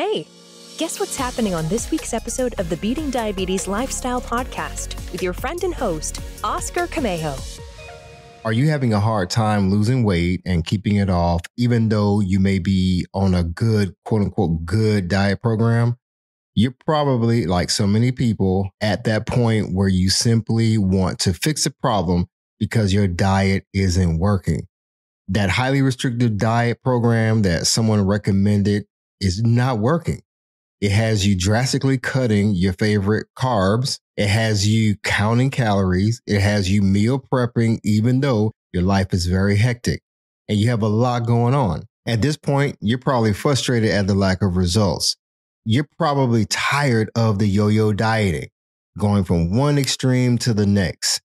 Hey, guess what's happening on this week's episode of the Beating Diabetes Lifestyle Podcast with your friend and host, Oscar Camejo. Are you having a hard time losing weight and keeping it off, even though you may be on a good, quote unquote, good diet program? You're probably, like so many people, at that point where you simply want to fix a problem because your diet isn't working. That highly restrictive diet program that someone recommended is not working. It has you drastically cutting your favorite carbs. It has you counting calories. It has you meal prepping, even though your life is very hectic and you have a lot going on. At this point, you're probably frustrated at the lack of results. You're probably tired of the yo yo dieting, going from one extreme to the next.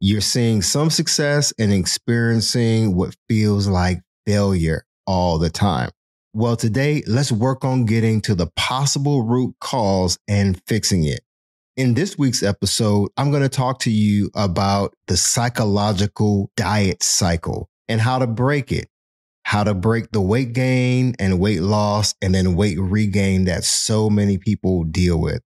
You're seeing some success and experiencing what feels like failure all the time. Well, today, let's work on getting to the possible root cause and fixing it. In this week's episode, I'm going to talk to you about the psychological diet cycle and how to break it, how to break the weight gain and weight loss and then weight regain that so many people deal with.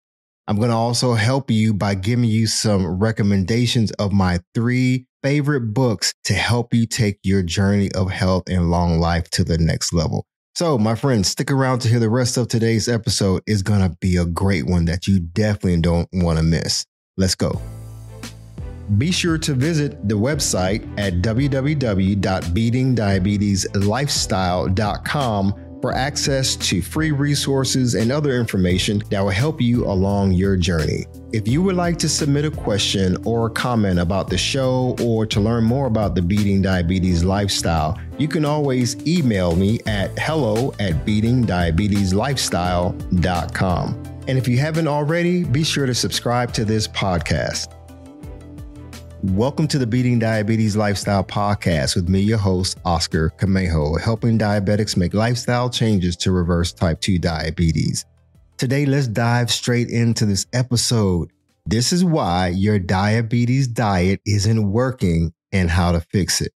I'm going to also help you by giving you some recommendations of my three favorite books to help you take your journey of health and long life to the next level. So, my friends, stick around to hear the rest of today's episode. It's going to be a great one that you definitely don't want to miss. Let's go. Be sure to visit the website at www.beatingdiabeteslifestyle.com for access to free resources and other information that will help you along your journey. If you would like to submit a question or a comment about the show or to learn more about the Beating Diabetes lifestyle, you can always email me at hello at beatingdiabeteslifestyle.com. And if you haven't already, be sure to subscribe to this podcast. Welcome to the Beating Diabetes Lifestyle Podcast with me, your host, Oscar Camejo, helping diabetics make lifestyle changes to reverse type 2 diabetes. Today, let's dive straight into this episode. This is why your diabetes diet isn't working and how to fix it.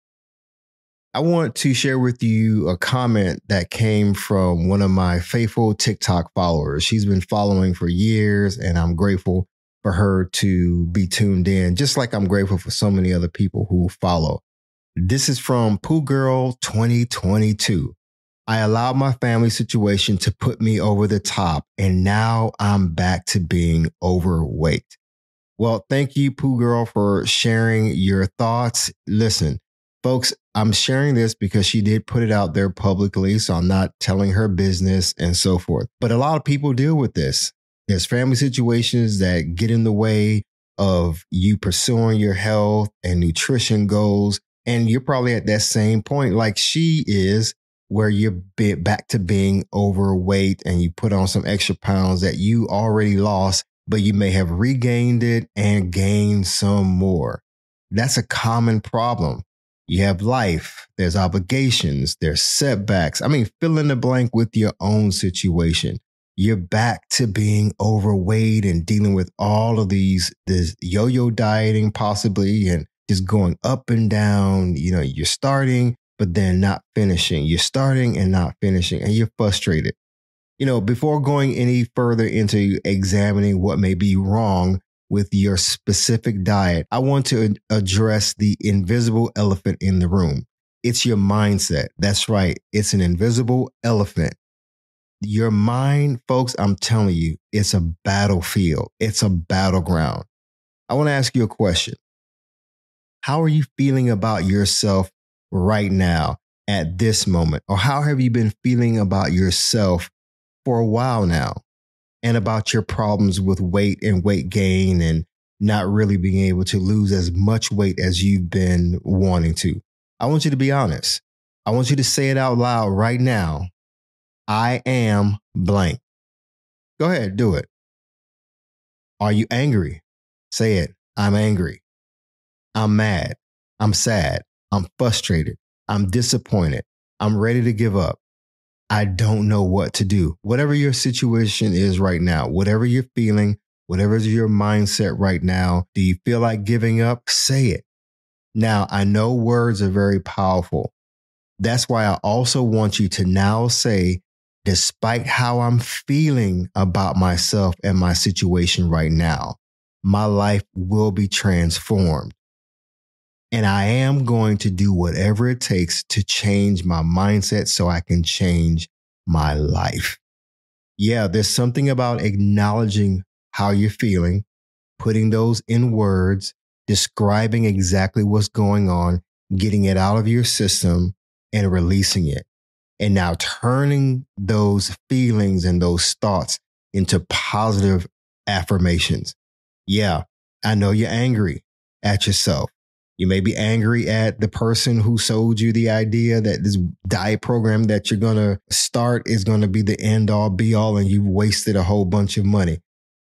I want to share with you a comment that came from one of my faithful TikTok followers. She's been following for years, and I'm grateful for her to be tuned in, just like I'm grateful for so many other people who follow. This is from Pooh Girl 2022. I allowed my family situation to put me over the top, and now I'm back to being overweight. Well, thank you, Pooh Girl, for sharing your thoughts. Listen, folks, I'm sharing this because she did put it out there publicly, so I'm not telling her business and so forth. But a lot of people deal with this. There's family situations that get in the way of you pursuing your health and nutrition goals. And you're probably at that same point like she is, where you're back to being overweight and you put on some extra pounds that you already lost, but you may have regained it and gained some more. That's a common problem. You have life, there's obligations, there's setbacks. I mean, fill in the blank with your own situation you're back to being overweight and dealing with all of these this yo-yo dieting possibly and just going up and down you know you're starting but then not finishing. You're starting and not finishing and you're frustrated. You know before going any further into examining what may be wrong with your specific diet i want to address the invisible elephant in the room. It's your mindset. That's right. It's an invisible elephant. Your mind, folks, I'm telling you, it's a battlefield, it's a battleground. I want to ask you a question. How are you feeling about yourself right now at this moment? Or how have you been feeling about yourself for a while now and about your problems with weight and weight gain and not really being able to lose as much weight as you've been wanting to? I want you to be honest. I want you to say it out loud right now I am blank. Go ahead, do it. Are you angry? Say it. I'm angry. I'm mad. I'm sad. I'm frustrated. I'm disappointed. I'm ready to give up. I don't know what to do. Whatever your situation is right now, whatever you're feeling, whatever is your mindset right now, do you feel like giving up? Say it. Now, I know words are very powerful. That's why I also want you to now say, despite how I'm feeling about myself and my situation right now, my life will be transformed. And I am going to do whatever it takes to change my mindset so I can change my life. Yeah, there's something about acknowledging how you're feeling, putting those in words, describing exactly what's going on, getting it out of your system and releasing it. And now turning those feelings and those thoughts into positive affirmations. Yeah, I know you're angry at yourself. You may be angry at the person who sold you the idea that this diet program that you're going to start is going to be the end all be all and you've wasted a whole bunch of money.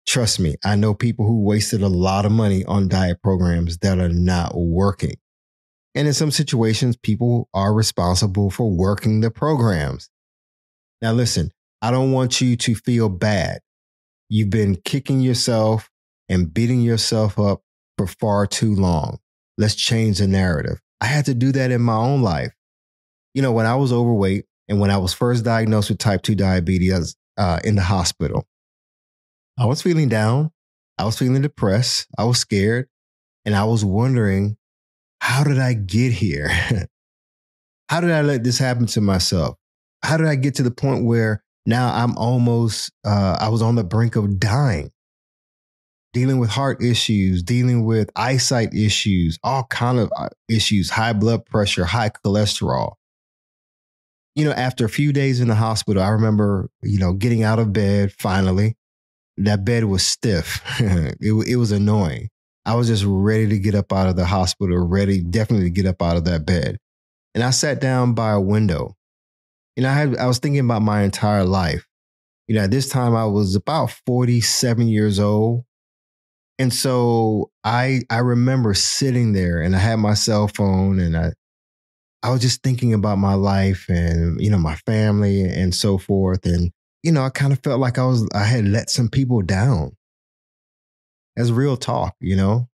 Trust me, I know people who wasted a lot of money on diet programs that are not working. And in some situations, people are responsible for working the programs. Now, listen, I don't want you to feel bad. You've been kicking yourself and beating yourself up for far too long. Let's change the narrative. I had to do that in my own life. You know, when I was overweight and when I was first diagnosed with type 2 diabetes uh, in the hospital, I was feeling down. I was feeling depressed. I was scared. And I was wondering, how did I get here? how did I let this happen to myself? How did I get to the point where now I'm almost, uh, I was on the brink of dying? Dealing with heart issues, dealing with eyesight issues, all kind of uh, issues, high blood pressure, high cholesterol. You know, after a few days in the hospital, I remember, you know, getting out of bed finally. That bed was stiff. it, it was annoying. I was just ready to get up out of the hospital, ready definitely to get up out of that bed. And I sat down by a window. And I had I was thinking about my entire life. You know, at this time I was about 47 years old. And so I I remember sitting there and I had my cell phone and I I was just thinking about my life and you know my family and so forth and you know I kind of felt like I was I had let some people down. As real talk, you know.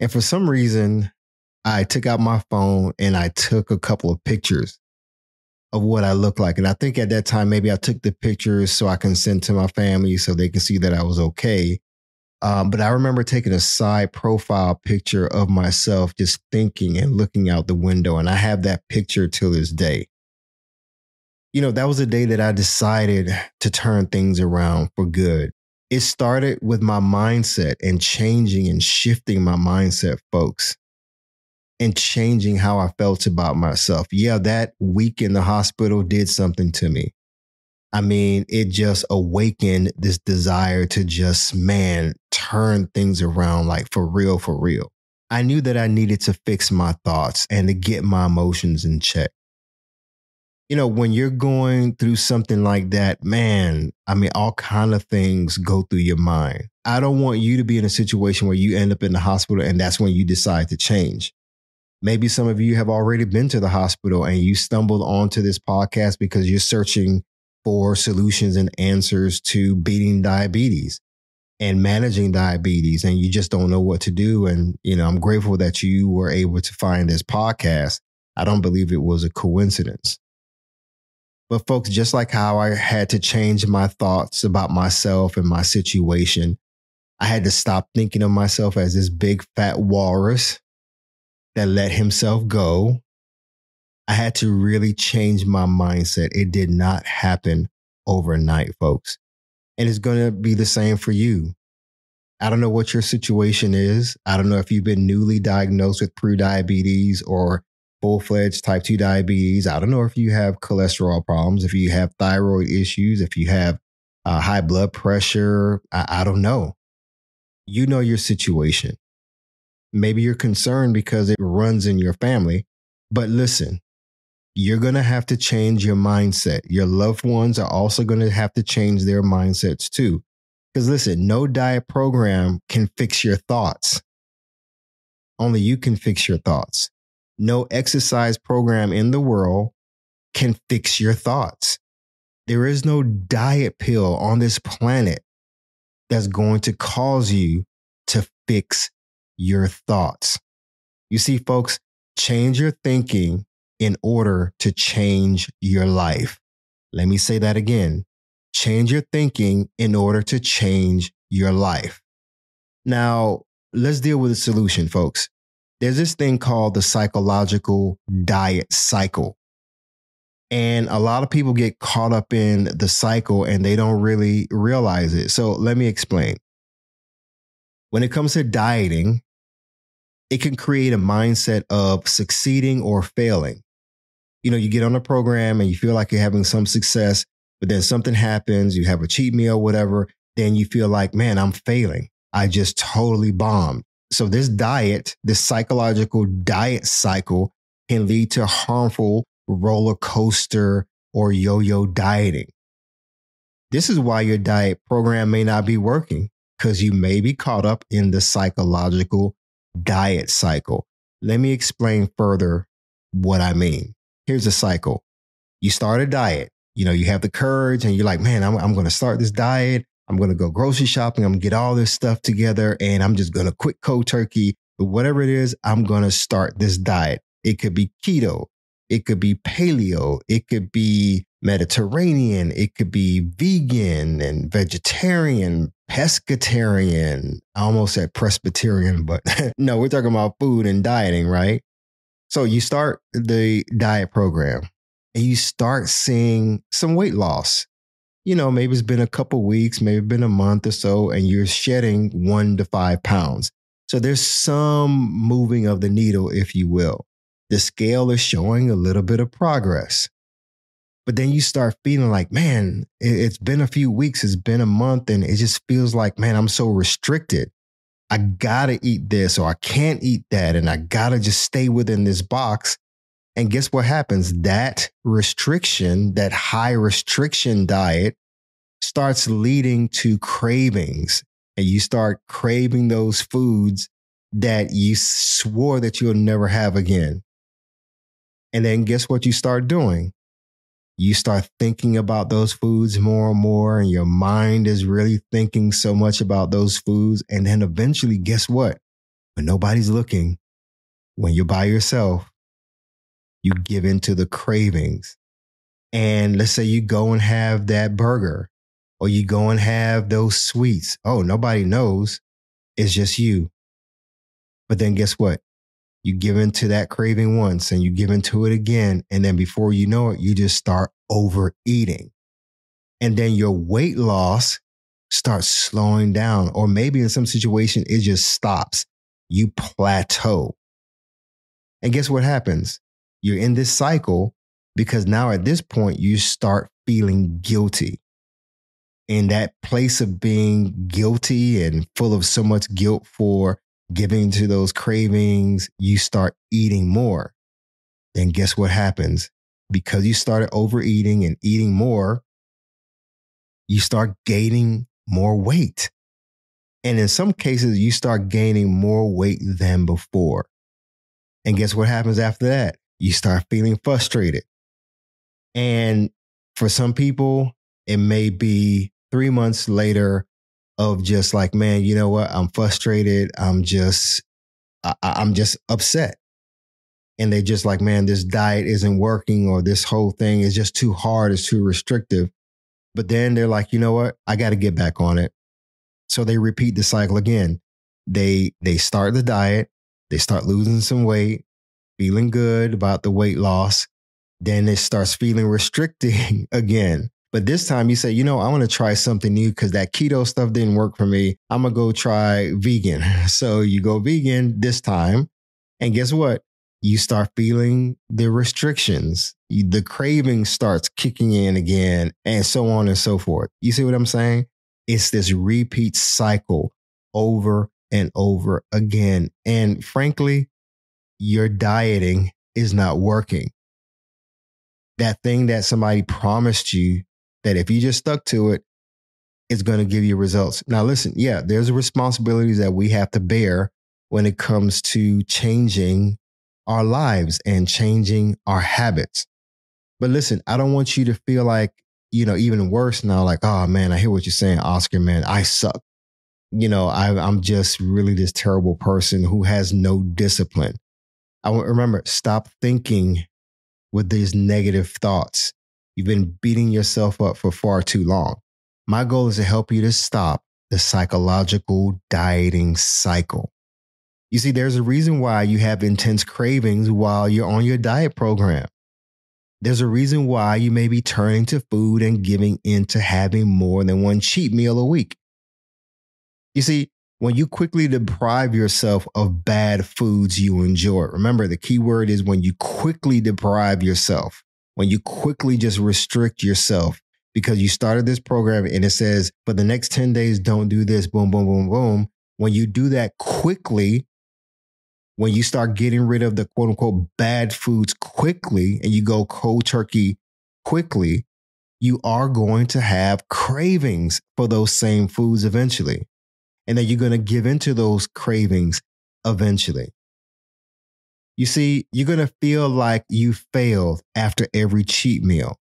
And for some reason I took out my phone and I took a couple of pictures of what I looked like. And I think at that time maybe I took the pictures so I can send to my family so they can see that I was okay. Um, but I remember taking a side profile picture of myself, just thinking and looking out the window. And I have that picture till this day. You know, that was the day that I decided to turn things around for good. It started with my mindset and changing and shifting my mindset, folks, and changing how I felt about myself. Yeah, that week in the hospital did something to me. I mean, it just awakened this desire to just, man, turn things around like for real, for real. I knew that I needed to fix my thoughts and to get my emotions in check. You know, when you're going through something like that, man, I mean, all kind of things go through your mind. I don't want you to be in a situation where you end up in the hospital and that's when you decide to change. Maybe some of you have already been to the hospital and you stumbled onto this podcast because you're searching for solutions and answers to beating diabetes and managing diabetes and you just don't know what to do. And you know i'm grateful that you were able to find this podcast. I don't believe it was a coincidence. But folks just like how i had to change my thoughts about myself and my situation i had to stop thinking of myself as this big fat walrus that let himself go I had to really change my mindset. It did not happen overnight, folks. And it's going to be the same for you. I don't know what your situation is. I don't know if you've been newly diagnosed with pre-diabetes or full-fledged type 2 diabetes. I don't know if you have cholesterol problems, if you have thyroid issues, if you have uh, high blood pressure. I, I don't know. You know your situation. Maybe you're concerned because it runs in your family. But listen, you're going to have to change your mindset. Your loved ones are also going to have to change their mindsets too. Because listen, no diet program can fix your thoughts. Only you can fix your thoughts. No exercise program in the world can fix your thoughts. There is no diet pill on this planet that's going to cause you to fix your thoughts. You see, folks, change your thinking in order to change your life. Let me say that again. Change your thinking in order to change your life. Now, let's deal with the solution, folks. There's this thing called the psychological diet cycle. And a lot of people get caught up in the cycle and they don't really realize it. So let me explain. When it comes to dieting, it can create a mindset of succeeding or failing. You know, you get on a program and you feel like you're having some success, but then something happens, you have a cheat meal, whatever, then you feel like, man, I'm failing. I just totally bombed. So this diet, this psychological diet cycle can lead to harmful roller coaster or yo-yo dieting. This is why your diet program may not be working because you may be caught up in the psychological diet cycle. Let me explain further what I mean. Here's a cycle. You start a diet. You know, you have the courage and you're like, man, I'm, I'm going to start this diet. I'm going to go grocery shopping. I'm going to get all this stuff together and I'm just going to quit cold turkey. But whatever it is, I'm going to start this diet. It could be keto. It could be paleo. It could be Mediterranean. It could be vegan and vegetarian, pescatarian. I almost said Presbyterian, but no, we're talking about food and dieting, right? So you start the diet program and you start seeing some weight loss. You know, maybe it's been a couple weeks, maybe been a month or so, and you're shedding one to five pounds. So there's some moving of the needle, if you will the scale is showing a little bit of progress. But then you start feeling like, man, it's been a few weeks, it's been a month, and it just feels like, man, I'm so restricted. I gotta eat this or I can't eat that, and I gotta just stay within this box. And guess what happens? That restriction, that high restriction diet starts leading to cravings. And you start craving those foods that you swore that you'll never have again. And then guess what you start doing? You start thinking about those foods more and more, and your mind is really thinking so much about those foods. And then eventually, guess what? When nobody's looking, when you're by yourself, you give into the cravings. And let's say you go and have that burger or you go and have those sweets. Oh, nobody knows. It's just you. But then guess what? You give into that craving once and you give into it again. And then before you know it, you just start overeating. And then your weight loss starts slowing down. Or maybe in some situation, it just stops. You plateau. And guess what happens? You're in this cycle because now at this point, you start feeling guilty. In that place of being guilty and full of so much guilt for giving to those cravings, you start eating more. Then guess what happens? Because you started overeating and eating more, you start gaining more weight. And in some cases, you start gaining more weight than before. And guess what happens after that? You start feeling frustrated. And for some people, it may be three months later of just like, man, you know what? I'm frustrated. I'm just, I, I'm just upset. And they just like, man, this diet isn't working or this whole thing is just too hard. It's too restrictive. But then they're like, you know what? I got to get back on it. So they repeat the cycle again. They, they start the diet. They start losing some weight, feeling good about the weight loss. Then it starts feeling restricting again. But this time you say, you know, I want to try something new because that keto stuff didn't work for me. I'm going to go try vegan. So you go vegan this time. And guess what? You start feeling the restrictions. The craving starts kicking in again and so on and so forth. You see what I'm saying? It's this repeat cycle over and over again. And frankly, your dieting is not working. That thing that somebody promised you that if you just stuck to it, it's going to give you results. Now, listen, yeah, there's a responsibilities that we have to bear when it comes to changing our lives and changing our habits. But listen, I don't want you to feel like, you know, even worse now, like, oh man, I hear what you're saying, Oscar, man, I suck. You know, I, I'm just really this terrible person who has no discipline. I remember, stop thinking with these negative thoughts You've been beating yourself up for far too long. My goal is to help you to stop the psychological dieting cycle. You see, there's a reason why you have intense cravings while you're on your diet program. There's a reason why you may be turning to food and giving in to having more than one cheat meal a week. You see, when you quickly deprive yourself of bad foods you enjoy, remember the key word is when you quickly deprive yourself, when you quickly just restrict yourself because you started this program and it says for the next 10 days, don't do this, boom, boom, boom, boom. When you do that quickly, when you start getting rid of the quote unquote bad foods quickly and you go cold turkey quickly, you are going to have cravings for those same foods eventually. And then you're going to give into those cravings eventually. You see, you're going to feel like you failed after every cheat meal.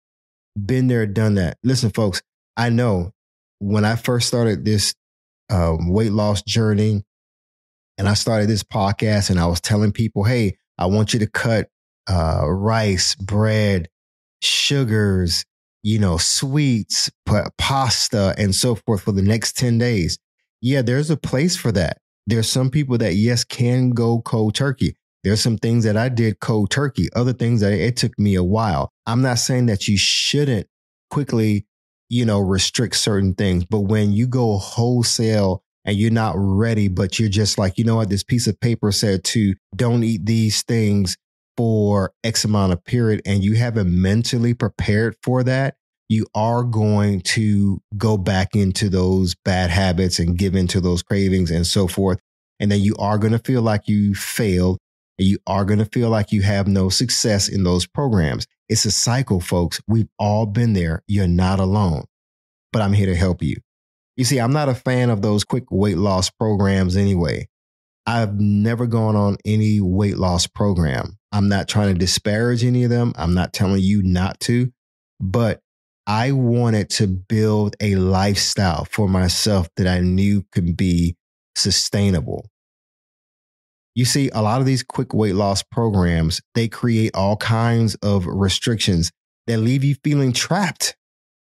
Been there, done that. Listen, folks, I know when I first started this um, weight loss journey and I started this podcast and I was telling people, hey, I want you to cut uh, rice, bread, sugars, you know, sweets, pasta, and so forth for the next 10 days. Yeah, there's a place for that. There's some people that, yes, can go cold turkey. There's some things that I did cold turkey, other things that it took me a while. I'm not saying that you shouldn't quickly, you know, restrict certain things, but when you go wholesale and you're not ready, but you're just like, you know what, this piece of paper said to don't eat these things for X amount of period, and you haven't mentally prepared for that, you are going to go back into those bad habits and give into those cravings and so forth. And then you are going to feel like you failed and you are going to feel like you have no success in those programs. It's a cycle, folks. We've all been there. You're not alone, but I'm here to help you. You see, I'm not a fan of those quick weight loss programs anyway. I've never gone on any weight loss program. I'm not trying to disparage any of them. I'm not telling you not to, but I wanted to build a lifestyle for myself that I knew could be sustainable. You see, a lot of these quick weight loss programs, they create all kinds of restrictions that leave you feeling trapped.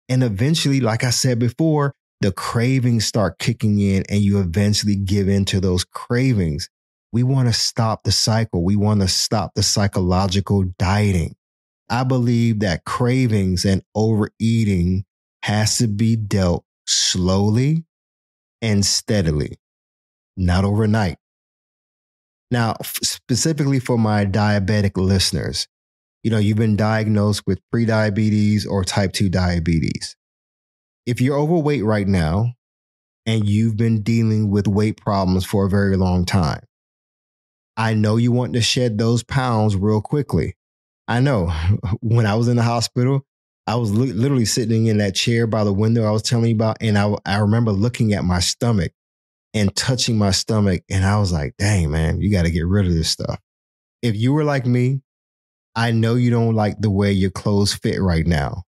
And eventually, like I said before, the cravings start kicking in and you eventually give in to those cravings. We want to stop the cycle. We want to stop the psychological dieting. I believe that cravings and overeating has to be dealt slowly and steadily, not overnight. Now, specifically for my diabetic listeners, you know, you've been diagnosed with prediabetes or type 2 diabetes. If you're overweight right now and you've been dealing with weight problems for a very long time, I know you want to shed those pounds real quickly. I know when I was in the hospital, I was li- literally sitting in that chair by the window I was telling you about, and I, I remember looking at my stomach and touching my stomach. And I was like, dang, man, you got to get rid of this stuff. If you were like me, I know you don't like the way your clothes fit right now.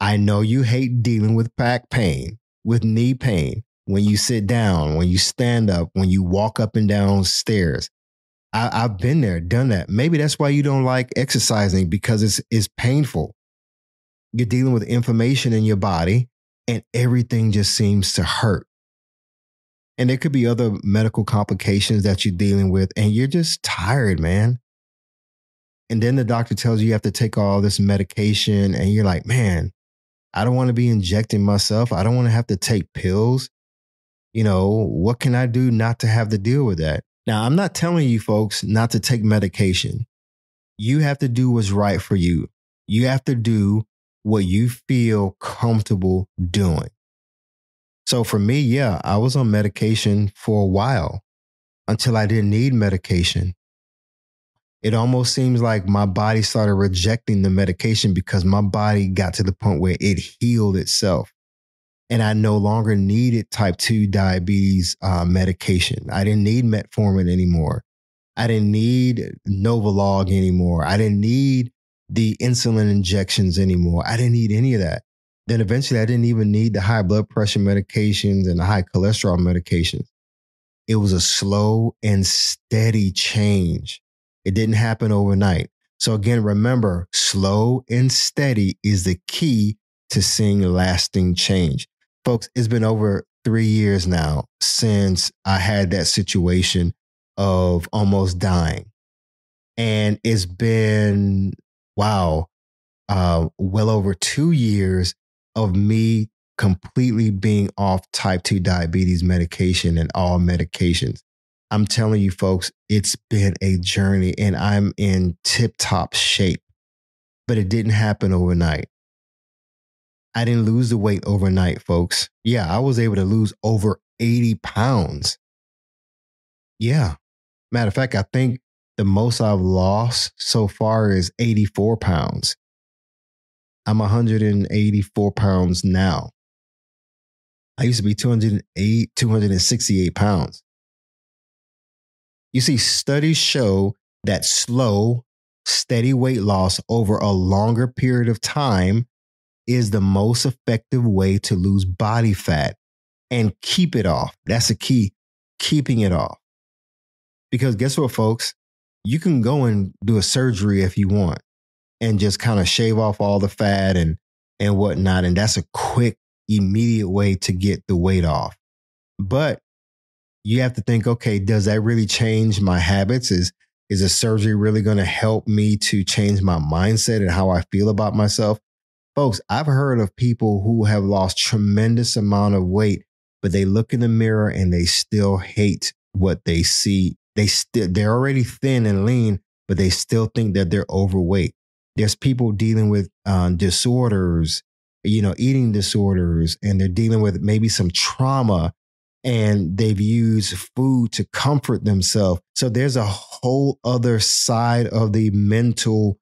I know you hate dealing with back pain, with knee pain, when you sit down, when you stand up, when you walk up and down stairs. I, have been there, done that. Maybe that's why you don't like exercising because it's, it's painful. You're dealing with inflammation in your body and everything just seems to hurt. And there could be other medical complications that you're dealing with, and you're just tired, man. And then the doctor tells you you have to take all this medication, and you're like, man, I don't want to be injecting myself. I don't want to have to take pills. You know, what can I do not to have to deal with that? Now, I'm not telling you folks not to take medication. You have to do what's right for you. You have to do what you feel comfortable doing. So for me, yeah, I was on medication for a while until I didn't need medication. It almost seems like my body started rejecting the medication because my body got to the point where it healed itself. And I no longer needed type 2 diabetes uh, medication. I didn't need metformin anymore. I didn't need Novolog anymore. I didn't need the insulin injections anymore. I didn't need any of that. Then eventually I didn't even need the high blood pressure medications and the high cholesterol medications. It was a slow and steady change. It didn't happen overnight. So, again, remember slow and steady is the key to seeing lasting change. Folks, it's been over three years now since I had that situation of almost dying. And it's been, wow, uh, well over two years of me completely being off type 2 diabetes medication and all medications. I'm telling you, folks, it's been a journey and I'm in tip top shape, but it didn't happen overnight. I didn't lose the weight overnight, folks. Yeah, I was able to lose over 80 pounds. Yeah. Matter of fact, I think the most I've lost so far is 84 pounds. I'm 184 pounds now. I used to be 208, 268 pounds. You see, studies show that slow, steady weight loss over a longer period of time is the most effective way to lose body fat and keep it off. That's the key, keeping it off. Because guess what, folks? You can go and do a surgery if you want and just kind of shave off all the fat and and whatnot. And that's a quick, immediate way to get the weight off. But you have to think, okay, does that really change my habits? Is is a surgery really going to help me to change my mindset and how I feel about myself? Folks, I've heard of people who have lost tremendous amount of weight, but they look in the mirror and they still hate what they see. They still they're already thin and lean, but they still think that they're overweight. There's people dealing with um, disorders, you know, eating disorders, and they're dealing with maybe some trauma and they've used food to comfort themselves. So there's a whole other side of the mental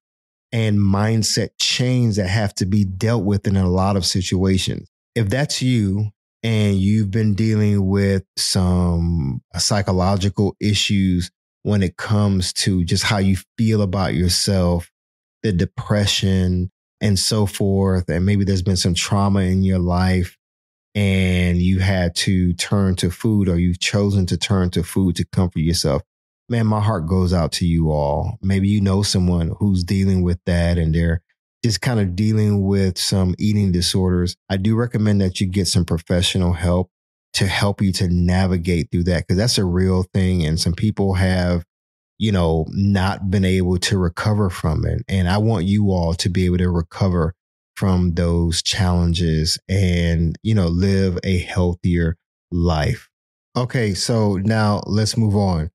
and mindset chains that have to be dealt with in a lot of situations. If that's you and you've been dealing with some psychological issues when it comes to just how you feel about yourself, the depression and so forth, and maybe there's been some trauma in your life and you had to turn to food or you've chosen to turn to food to comfort yourself, man, my heart goes out to you all. Maybe you know someone who's dealing with that and they're just kind of dealing with some eating disorders. I do recommend that you get some professional help to help you to navigate through that because that's a real thing. And some people have, you know, not been able to recover from it. And I want you all to be able to recover from those challenges and, you know, live a healthier life. Okay, so now let's move on.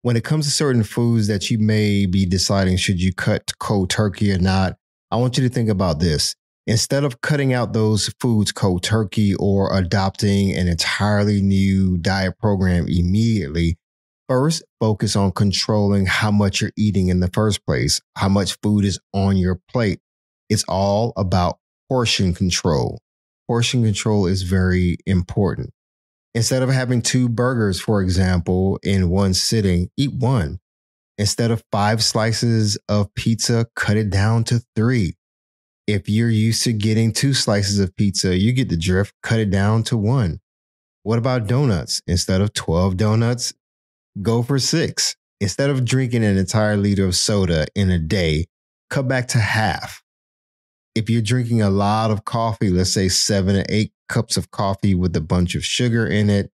When it comes to certain foods that you may be deciding should you cut cold turkey or not, I want you to think about this. Instead of cutting out those foods cold turkey or adopting an entirely new diet program immediately, first focus on controlling how much you're eating in the first place, how much food is on your plate. It's all about portion control. Portion control is very important. Instead of having two burgers, for example, in one sitting, eat one. Instead of five slices of pizza, cut it down to three. If you're used to getting two slices of pizza, you get the drift, cut it down to one. What about donuts? Instead of 12 donuts, go for six. Instead of drinking an entire liter of soda in a day, cut back to half if you're drinking a lot of coffee, let's say seven or eight cups of coffee with a bunch of sugar in it,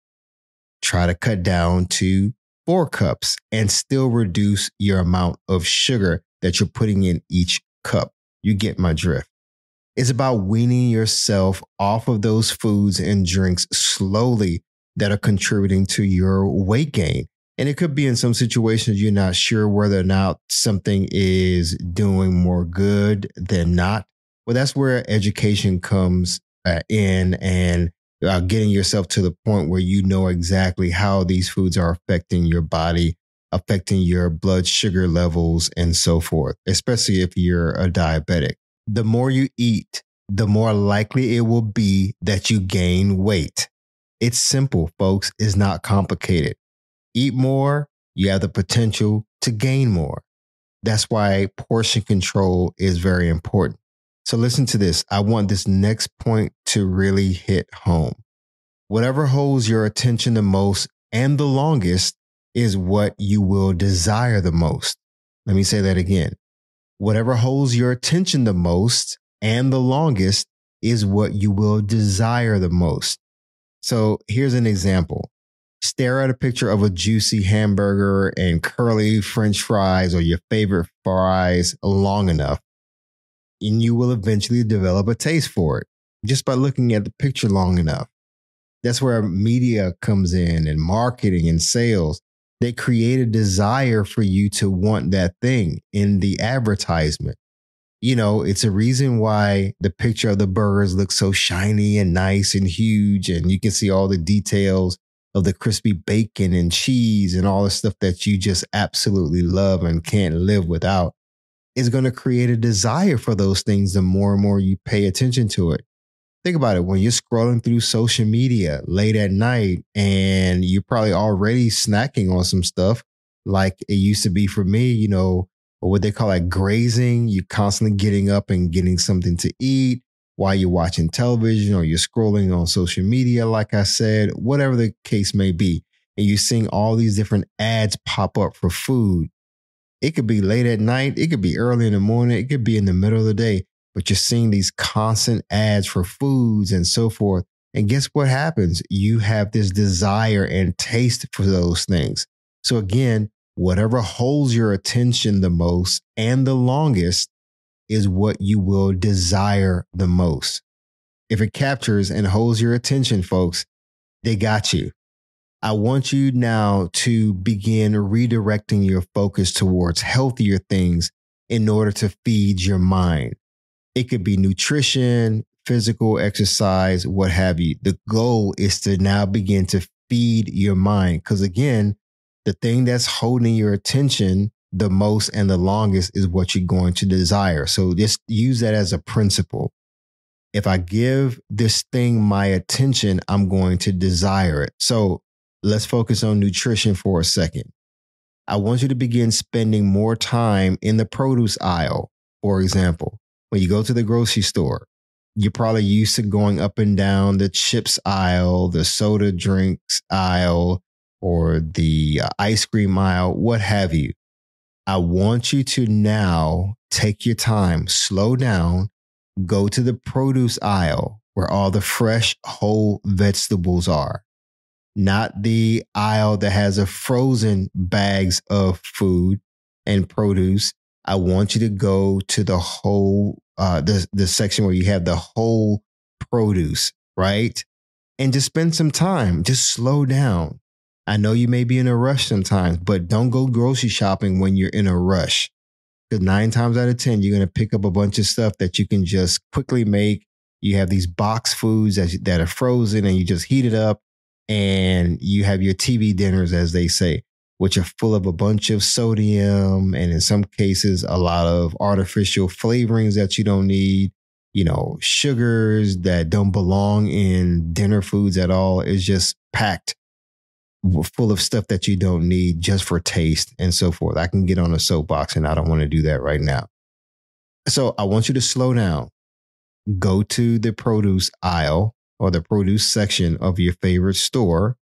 try to cut down to four cups and still reduce your amount of sugar that you're putting in each cup. You get my drift. It's about weaning yourself off of those foods and drinks slowly that are contributing to your weight gain. And it could be in some situations you're not sure whether or not something is doing more good than not. Well, that's where education comes uh, in and uh, getting yourself to the point where you know exactly how these foods are affecting your body, affecting your blood sugar levels, and so forth, especially if you're a diabetic. The more you eat, the more likely it will be that you gain weight. It's simple, folks. It's not complicated. Eat more, you have the potential to gain more. That's why portion control is very important. So listen to this. I want this next point to really hit home. Whatever holds your attention the most and the longest is what you will desire the most. Let me say that again. Whatever holds your attention the most and the longest is what you will desire the most. So here's an example stare at a picture of a juicy hamburger and curly french fries or your favorite fries long enough, and you will eventually develop a taste for it just by looking at the picture long enough. That's where media comes in and marketing and sales. They create a desire for you to want that thing in the advertisement. You know, it's a reason why the picture of the burgers looks so shiny and nice and huge, and you can see all the details of the crispy bacon and cheese and all the stuff that you just absolutely love and can't live without is going to create a desire for those things the more and more you pay attention to it. Think about it when you're scrolling through social media late at night and you're probably already snacking on some stuff like it used to be for me, you know, what they call like grazing. You're constantly getting up and getting something to eat while you're watching television or you're scrolling on social media, like I said, whatever the case may be. And you're seeing all these different ads pop up for food. It could be late at night, it could be early in the morning, it could be in the middle of the day, but you're seeing these constant ads for foods and so forth. And guess what happens? You have this desire and taste for those things. So again, whatever holds your attention the most and the longest is what you will desire the most. If it captures and holds your attention, folks, they got you. I want you now to begin redirecting your focus towards healthier things in order to feed your mind. It could be nutrition, physical exercise, what have you. The goal is to now begin to feed your mind. Because again, the thing that's holding your attention the most and the longest is what you're going to desire. So just use that as a principle. If I give this thing my attention, I'm going to desire it. So let's focus on nutrition for a second. I want you to begin spending more time in the produce aisle, for example. When you go to the grocery store, you're probably used to going up and down the chips aisle, the soda drinks aisle, or the uh, ice cream aisle, what have you. I want you to now take your time, slow down, go to the produce aisle where all the fresh, whole vegetables are, not the aisle that has a frozen bags of food and produce. I want you to go to the whole, uh, the, the section where you have the whole produce, right? And just spend some time, just slow down. I know you may be in a rush sometimes, but don't go grocery shopping when you're in a rush. Because nine times out of 10, you're going to pick up a bunch of stuff that you can just quickly make. You have these box foods that, that are frozen and you just heat it up and you have your TV dinners, as they say, which are full of a bunch of sodium and in some cases, a lot of artificial flavorings that you don't need. You know, sugars that don't belong in dinner foods at all. It's just packed full of stuff that you don't need just for taste and so forth. I can get on a soapbox and I don't want to do that right now. So I want you to slow down. Go to the produce aisle or the produce section of your favorite store.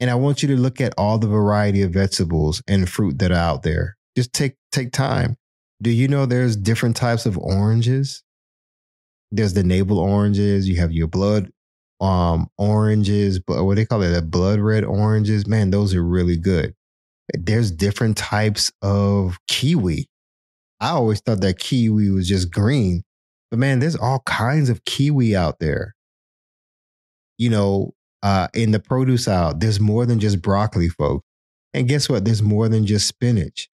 And I want you to look at all the variety of vegetables and fruit that are out there. Just take take time. Do you know there's different types of oranges? There's the navel oranges, you have your blood um oranges, but what they call it, the blood red oranges. Man, those are really good. There's different types of kiwi. I always thought that kiwi was just green, but man, there's all kinds of kiwi out there. You know, uh, in the produce aisle, there's more than just broccoli, folks. And guess what? There's more than just spinach.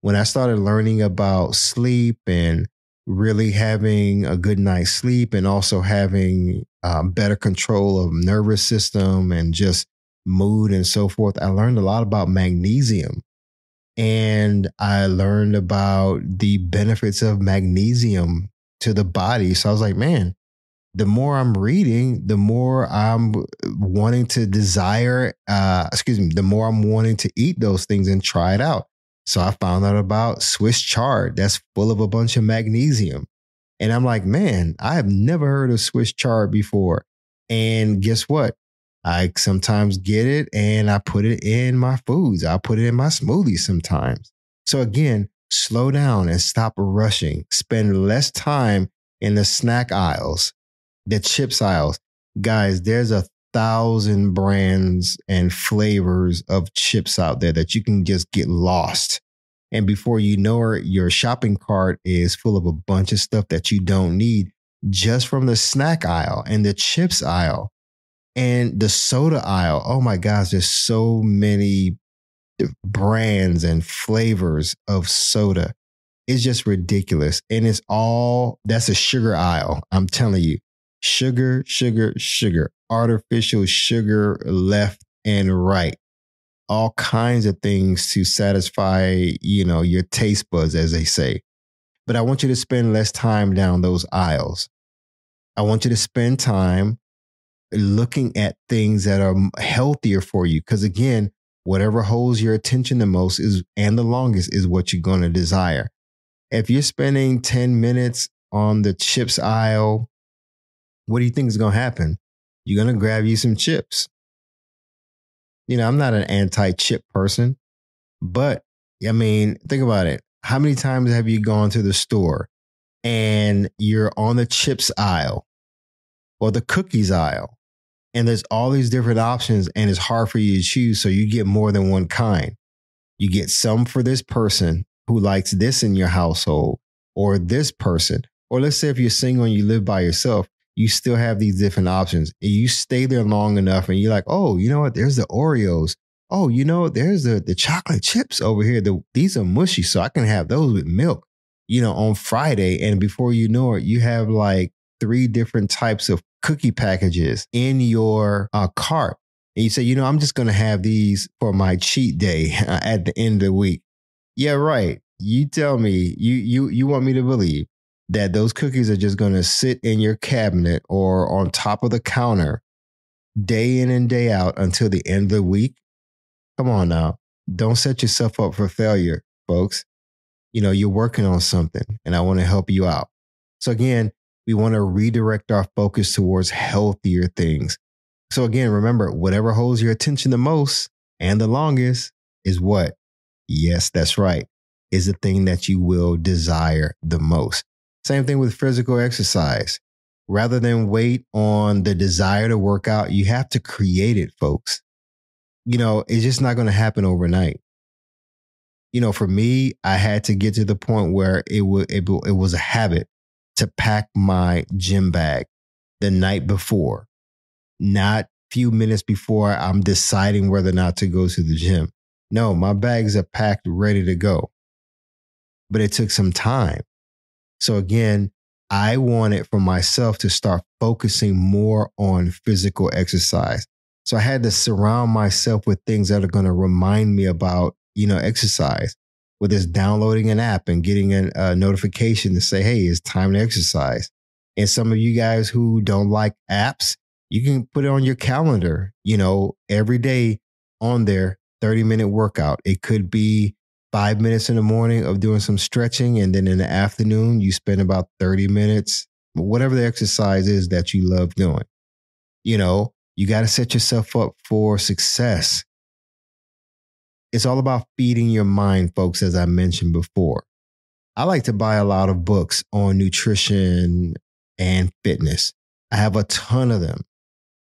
When I started learning about sleep and really having a good night's sleep and also having um, better control of nervous system and just mood and so forth. I learned a lot about magnesium and I learned about the benefits of magnesium to the body. So I was like, man, the more I'm reading, the more I'm wanting to desire, uh, excuse me, the more I'm wanting to eat those things and try it out. So I found out about Swiss chard that's full of a bunch of magnesium. And I'm like, man, I have never heard of Swiss chard before. And guess what? I sometimes get it and I put it in my foods. I put it in my smoothies sometimes. So again, slow down and stop rushing. Spend less time in the snack aisles, the chips aisles. Guys, there's a thousand brands and flavors of chips out there that you can just get lost. And before you know it, your shopping cart is full of a bunch of stuff that you don't need just from the snack aisle and the chips aisle and the soda aisle. Oh my gosh, there's so many brands and flavors of soda. It's just ridiculous. And it's all that's a sugar aisle. I'm telling you. Sugar, sugar, sugar, artificial sugar left and right. All kinds of things to satisfy, you know, your taste buds, as they say. But I want you to spend less time down those aisles. I want you to spend time looking at things that are healthier for you. Because again, whatever holds your attention the most is and the longest is what you're going to desire. If you're spending 10 minutes on the chips aisle, what do you think is going to happen? You're going to grab you some chips. You know, I'm not an anti chip person, but I mean, think about it. How many times have you gone to the store and you're on the chips aisle or the cookies aisle and there's all these different options and it's hard for you to choose so you get more than one kind you get some for this person who likes this in your household or this person or let's say if you're single and you live by yourself you still have these different options and you stay there long enough and you're like oh you know what there's the oreos oh you know there's the the chocolate chips over here the, these are mushy so i can have those with milk you know on friday and before you know it you have like three different types of cookie packages in your uh, cart. And you say, you know, I'm just going to have these for my cheat day at the end of the week. Yeah, right. You tell me, you you you want me to believe that those cookies are just going to sit in your cabinet or on top of the counter day in and day out until the end of the week? Come on now. Don't set yourself up for failure, folks. You know, you're working on something and I want to help you out. So again, we want to redirect our focus towards healthier things. So again, remember, whatever holds your attention the most and the longest is what? Yes, that's right. Is the thing that you will desire the most. Same thing with physical exercise. Rather than wait on the desire to work out, you have to create it, folks. You know, it's just not going to happen overnight. You know, for me, I had to get to the point where it was it, it was a habit to pack my gym bag the night before, not few minutes before I'm deciding whether or not to go to the gym. No, my bags are packed, ready to go. But it took some time. So again, I wanted for myself to start focusing more on physical exercise. So I had to surround myself with things that are going to remind me about, you know, exercise whether it's downloading an app and getting a, a notification to say, hey, it's time to exercise. And some of you guys who don't like apps, you can put it on your calendar, you know, every day on there, 30 minute workout. It could be five minutes in the morning of doing some stretching. And then in the afternoon, you spend about 30 minutes, whatever the exercise is that you love doing. You know, you got to set yourself up for success it's all about feeding your mind, folks, as I mentioned before. I like to buy a lot of books on nutrition and fitness. I have a ton of them.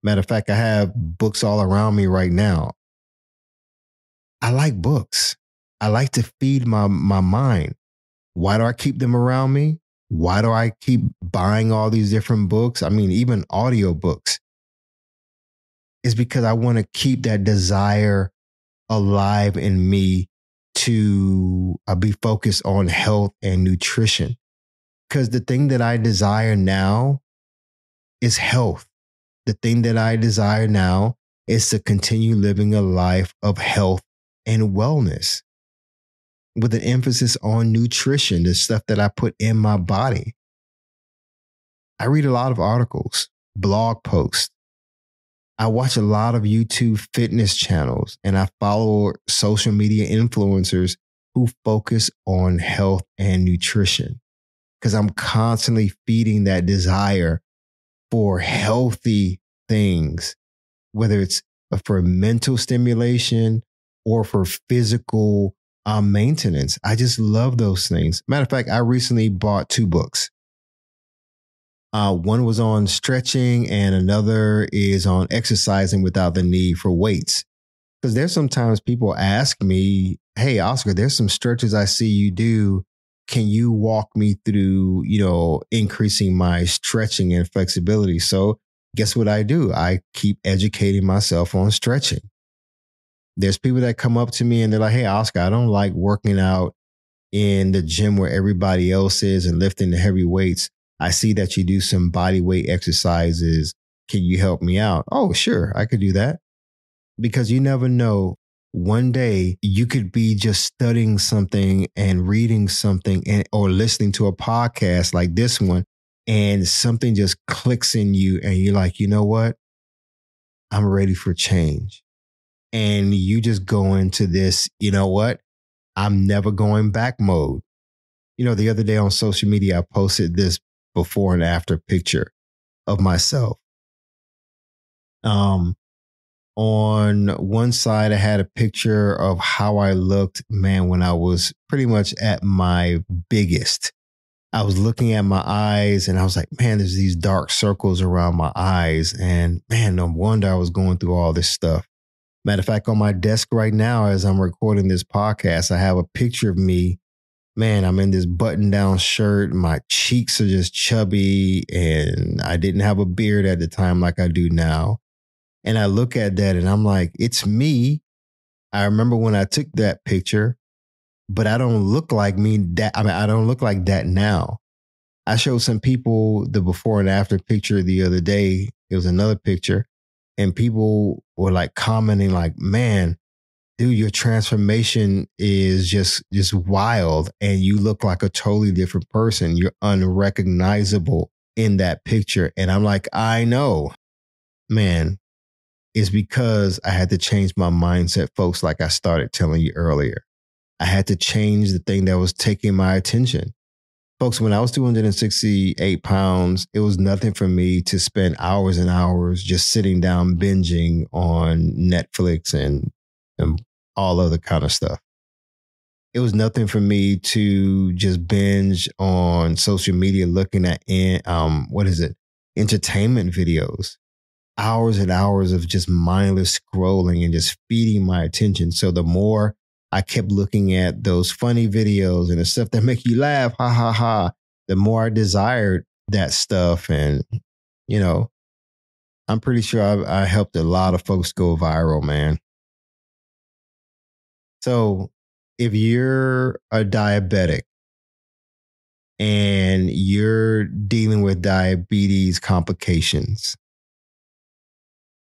Matter of fact, I have books all around me right now. I like books. I like to feed my, my mind. Why do I keep them around me? Why do I keep buying all these different books? I mean, even audio books. It's because I want to keep that desire alive in me to uh, be focused on health and nutrition. Because the thing that I desire now is health. The thing that I desire now is to continue living a life of health and wellness with an emphasis on nutrition, the stuff that I put in my body. I read a lot of articles, blog posts, I watch a lot of YouTube fitness channels and I follow social media influencers who focus on health and nutrition because I'm constantly feeding that desire for healthy things, whether it's for mental stimulation or for physical uh, maintenance. I just love those things. Matter of fact, I recently bought two books. Uh, one was on stretching, and another is on exercising without the need for weights. Because there's sometimes people ask me, "Hey, Oscar, there's some stretches I see you do. Can you walk me through, you know, increasing my stretching and flexibility?" So, guess what I do? I keep educating myself on stretching there's people that come up to me and they're like, Hey, Oscar, I don't like working out in the gym where everybody else is and lifting the heavy weights. I see that you do some body weight exercises. Can you help me out? Oh, sure, I could do that. Because you never know. One day you could be just studying something and reading something and, or listening to a podcast like this one, and something just clicks in you, and you're like, you know what? I'm ready for change and you just go into this, you know what? I'm never going back mode. You know, the other day on social media, I posted this before and after picture of myself. Um, on one side, I had a picture of how I looked, man, when I was pretty much at my biggest. I was looking at my eyes and I was like, man, there's these dark circles around my eyes. And man, no wonder I was going through all this stuff. Matter of fact, on my desk right now, as I'm recording this podcast, I have a picture of me. Man, I'm in this button down shirt. My cheeks are just chubby, and I didn't have a beard at the time like I do now. And I look at that and I'm like, it's me. I remember when I took that picture, but I don't look like me that I mean, I don't look like that now. I showed some people the before and after picture the other day. It was another picture and people were like commenting like man dude your transformation is just just wild and you look like a totally different person. You're unrecognizable in that picture. And i'm like i know man. It's because i had to change my mindset folks like i started telling you earlier. I had to change the thing that was taking my attention Folks, when I was 268 pounds, it was nothing for me to spend hours and hours just sitting down binging on Netflix and, and all other kind of stuff. It was nothing for me to just binge on social media looking at um what is it? entertainment videos. Hours and hours of just mindless scrolling and just feeding my attention. So the more I kept looking at those funny videos and the stuff that make you laugh, ha ha ha. The more I desired that stuff, and you know, I'm pretty sure I, I helped a lot of folks go viral, man. So, if you're a diabetic and you're dealing with diabetes complications,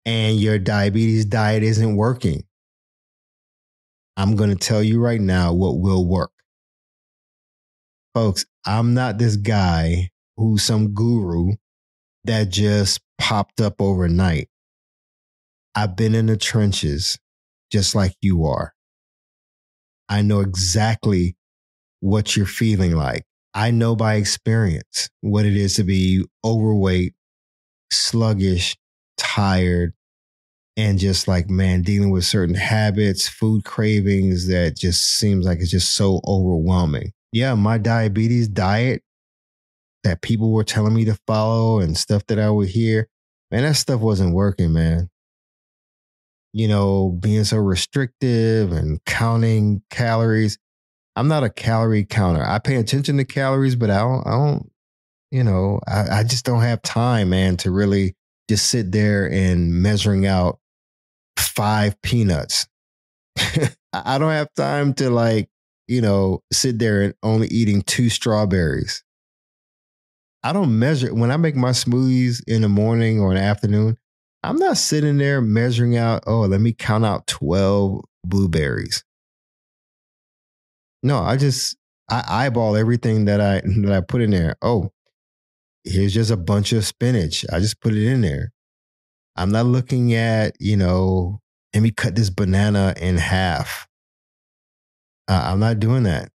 and your diabetes diet isn't working, I'm going to tell you right now what will work. Folks, I'm not this guy who's some guru that just popped up overnight. I've been in the trenches just like you are. I know exactly what you're feeling like. I know by experience what it is to be overweight, sluggish, tired, and just like man dealing with certain habits food cravings that just seems like it's just so overwhelming. Yeah my diabetes diet that people were telling me to follow and stuff that i would hear man that stuff wasn't working man. You know being so restrictive and counting calories. I'm not a calorie counter. I pay attention to calories but i don't i don't you know i, I just don't have time man to really just sit there and measuring out five peanuts. I don't have time to like, you know, sit there and only eating two strawberries. I don't measure when I make my smoothies in the morning or in the afternoon. I'm not sitting there measuring out, oh, let me count out 12 blueberries. No, I just I eyeball everything that I that I put in there. Oh, here's just a bunch of spinach. I just put it in there. I'm not looking at, you know, let me cut this banana in half. Uh, I'm not doing that.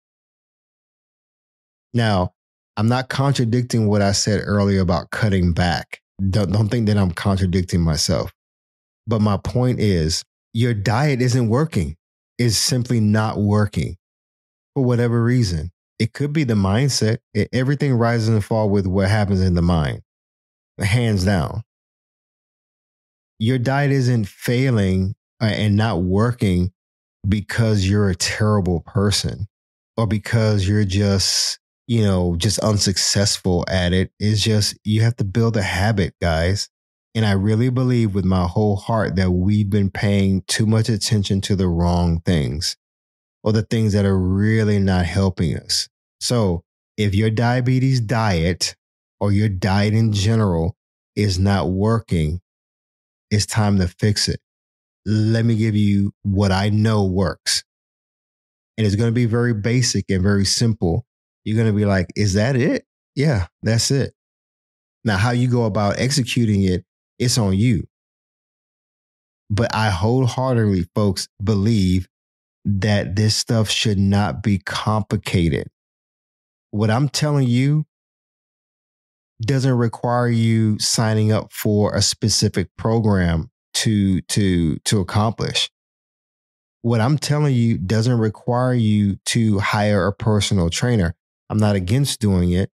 Now, I'm not contradicting what I said earlier about cutting back. Don't, don't think that I'm contradicting myself. But my point is, your diet isn't working. It's simply not working. for whatever reason. It could be the mindset. It, everything rises and falls with what happens in the mind, hands down. Your diet isn't failing uh, and not working because you're a terrible person or because you're just, you know, just unsuccessful at it. It's just you have to build a habit, guys. And I really believe with my whole heart that we've been paying too much attention to the wrong things or the things that are really not helping us. So if your diabetes diet or your diet in general is not working, it's time to fix it. Let me give you what I know works. And it's going to be very basic and very simple. You're going to be like, is that it? Yeah, that's it. Now, how you go about executing it, it's on you. But I wholeheartedly, folks, believe that this stuff should not be complicated. What I'm telling you doesn't require you signing up for a specific program to to to accomplish. What I'm telling you doesn't require you to hire a personal trainer. I'm not against doing it,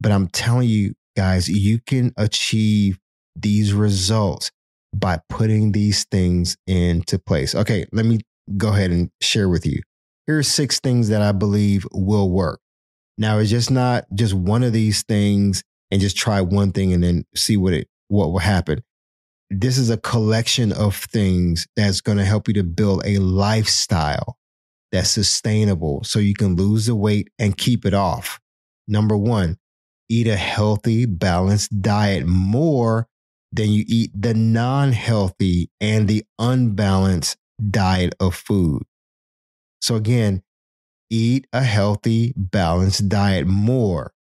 but I'm telling you guys, you can achieve these results by putting these things into place. Okay, let me go ahead and share with you. Here are six things that I believe will work. Now, it's just not just one of these things and just try one thing and then see what it what will happen. This is a collection of things that's going to help you to build a lifestyle that's sustainable so you can lose the weight and keep it off. Number 1, eat a healthy, balanced diet more than you eat the non-healthy and the unbalanced diet of food. So again, eat a healthy, balanced diet more.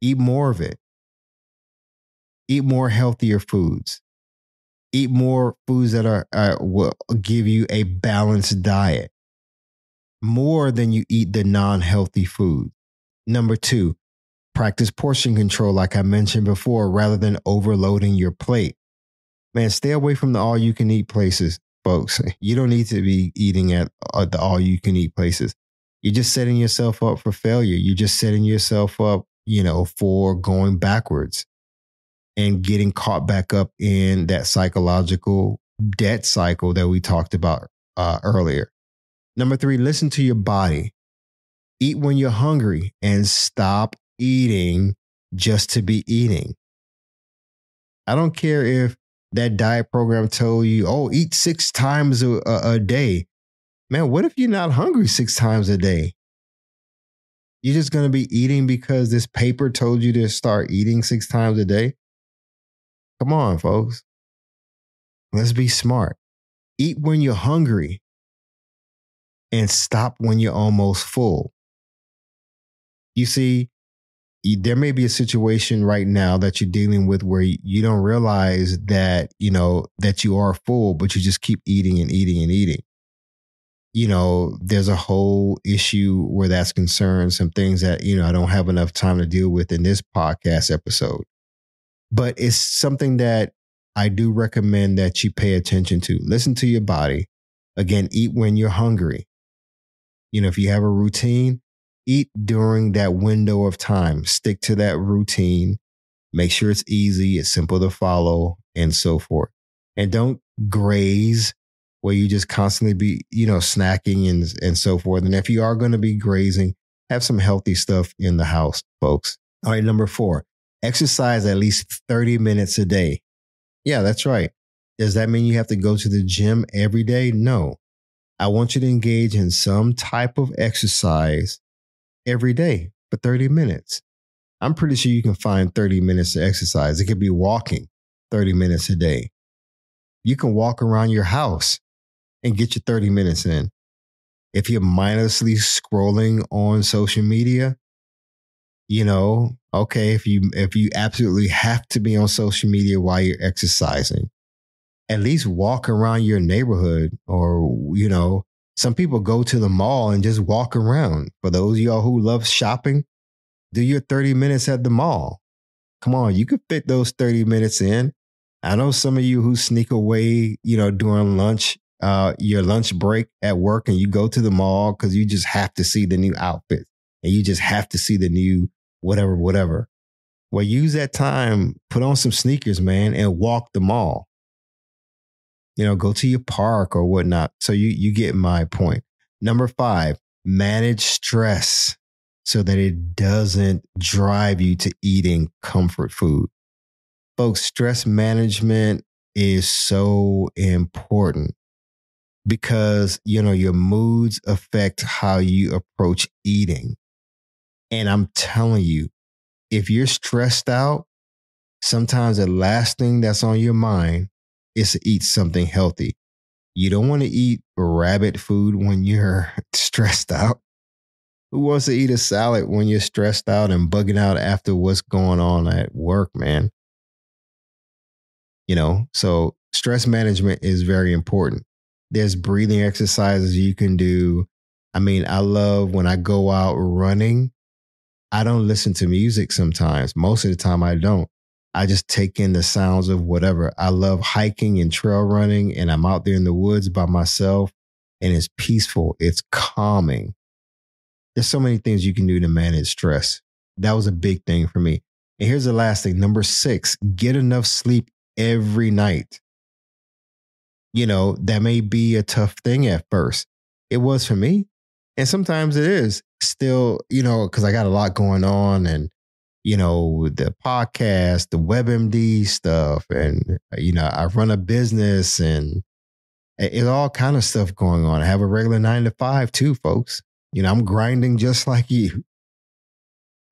Eat more of it. Eat more healthier foods. Eat more foods that are uh, will give you a balanced diet. More than you eat the non-healthy food. Number two, practice portion control, like I mentioned before, rather than overloading your plate. Man, stay away from the all you can eat places folks. You don't need to be eating at uh, the all you can eat places. You're just setting yourself up for failure. You're just setting yourself up, you know, for going backwards and getting caught back up in that psychological diet cycle that we talked about uh, earlier. Number three, listen to your body. Eat when you're hungry and stop eating just to be eating. I don't care if that diet program told you, oh, eat six times a, a, a day. Man, what if you're not hungry six times a day? You're just going to be eating because this paper told you to start eating six times a day? Come on, folks. Let's be smart. Eat when you're hungry and stop when you're almost full. You see, there may be a situation right now that you're dealing with where you don't realize that you know that you are full but you just keep eating and eating and eating. You know there's a whole issue where that's concerned some things that you know i don't have enough time to deal with in this podcast episode. But it's something that i do recommend that you pay attention to. Listen to your body. Again eat when you're hungry. You know if you have a routine eat during that window of time. Stick to that routine. Make sure it's easy, it's simple to follow, and so forth. And don't graze where you just constantly be, you know, snacking and and so forth. And if you are going to be grazing, have some healthy stuff in the house, folks. All right, number four, exercise at least 30 minutes a day. Yeah, that's right. Does that mean you have to go to the gym every day? No. I want you to engage in some type of exercise every day for 30 minutes. I'm pretty sure you can find 30 minutes to exercise. It could be walking 30 minutes a day. You can walk around your house and get your 30 minutes in. If you're mindlessly scrolling on social media, you know, okay, if you if you absolutely have to be on social media while you're exercising, at least walk around your neighborhood or you know, some people go to the mall and just walk around. For those of y'all who love shopping, do your 30 minutes at the mall. Come on, you could fit those 30 minutes in. I know some of you who sneak away, you know, during lunch uh, your lunch break at work and you go to the mall because you just have to see the new outfits and you just have to see the new whatever, whatever. Well, use that time, put on some sneakers, man, and walk the mall. You know, go to your park or whatnot. So you you get my point. Number five, manage stress so that it doesn't drive you to eating comfort food. Folks, stress management is so important because, you know, your moods affect how you approach eating. And I'm telling you, if you're stressed out, sometimes the last thing that's on your mind is to eat something healthy. You don't want to eat rabbit food when you're stressed out. Who wants to eat a salad when you're stressed out and bugging out after what's going on at work, man? You know, so stress management is very important. There's breathing exercises you can do. I mean, I love when I go out running I don't listen to music sometimes. Most of the time, I don't. I just take in the sounds of whatever. I love hiking and trail running, and I'm out there in the woods by myself, and it's peaceful. It's calming. There's so many things you can do to manage stress. That was a big thing for me. And here's the last thing number six, get enough sleep every night. You know, that may be a tough thing at first. It was for me. And sometimes it is still, you know, because I got a lot going on and, you know, the podcast, the WebMD stuff, and, uh, you know, I run a business and it's all kind of stuff going on. I have a regular nine to five too, folks. You know, I'm grinding just like you.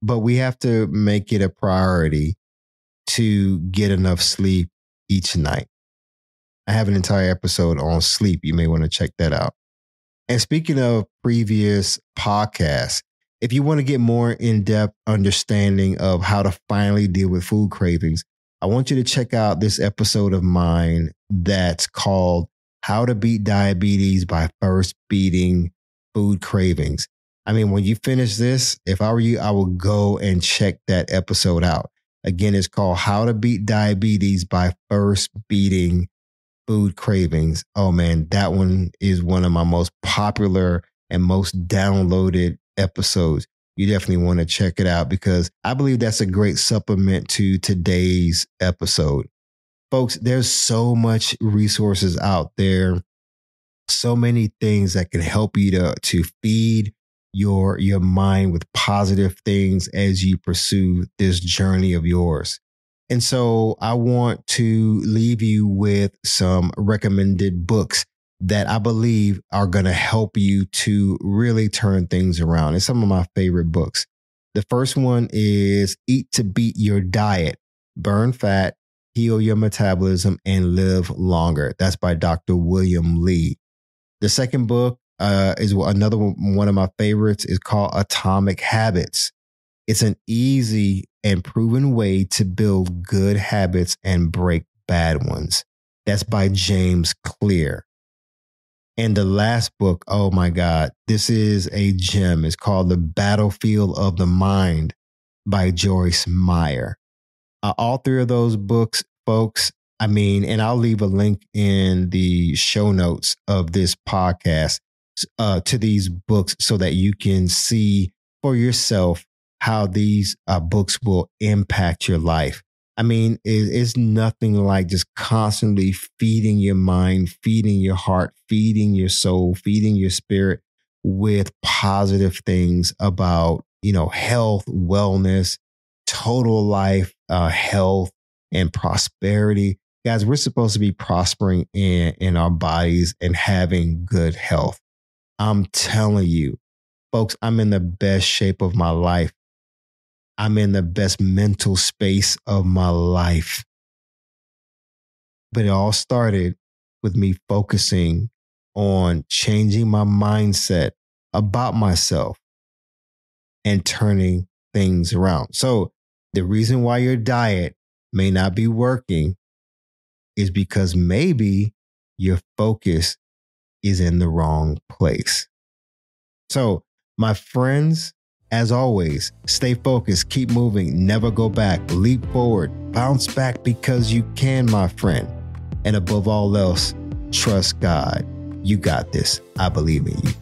But we have to make it a priority to get enough sleep each night. I have an entire episode on sleep. You may want to check that out. And speaking of previous podcasts, if you want to get more in depth understanding of how to finally deal with food cravings, I want you to check out this episode of mine that's called How to Beat Diabetes by First Beating Food Cravings. I mean, when you finish this, if I were you, I would go and check that episode out. Again, it's called How to Beat Diabetes by First Beating food cravings. Oh man, that one is one of my most popular and most downloaded episodes. You definitely want to check it out because I believe that's a great supplement to today's episode. Folks, there's so much resources out there, so many things that can help you to, to feed your your mind with positive things as you pursue this journey of yours. And so I want to leave you with some recommended books that I believe are going to help you to really turn things around. It's some of my favorite books. The first one is Eat to Beat Your Diet, Burn Fat, Heal Your Metabolism, and Live Longer. That's by Dr. William Li. The second book uh, is another one of my favorites is called Atomic Habits. It's an easy and proven way to build good habits and break bad ones. That's by James Clear. And the last book, oh my God, this is a gem. It's called The Battlefield of the Mind by Joyce Meyer. Uh, all three of those books, folks, I mean, and I'll leave a link in the show notes of this podcast uh, to these books so that you can see for yourself how these uh, books will impact your life. I mean, it, it's nothing like just constantly feeding your mind, feeding your heart, feeding your soul, feeding your spirit with positive things about, you know, health, wellness, total life, uh, health, and prosperity. Guys, we're supposed to be prospering in, in our bodies and having good health. I'm telling you, folks, I'm in the best shape of my life I'm in the best mental space of my life. But it all started with me focusing on changing my mindset about myself and turning things around. So, the reason why your diet may not be working is because maybe your focus is in the wrong place. So, my friends, as always, stay focused, keep moving, never go back, leap forward, bounce back because you can, my friend. And above all else, Trust God. You got this. I believe in you.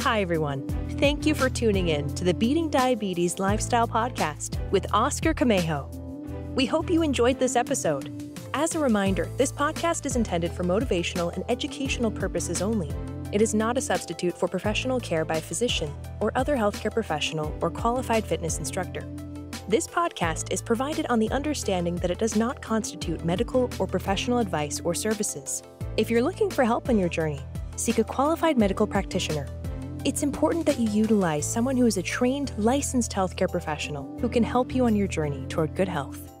Hi, everyone. Thank you for tuning in to the Beating Diabetes Lifestyle Podcast with Oscar Camejo. We hope you enjoyed this episode. As a reminder, this podcast is intended for motivational and educational purposes only. It is not a substitute for professional care by a physician or other healthcare professional or qualified fitness instructor. This podcast is provided on the understanding that it does not constitute medical or professional advice or services. If you're looking for help on your journey, seek a qualified medical practitioner. It's important that you utilize someone who is a trained, licensed healthcare professional who can help you on your journey toward good health.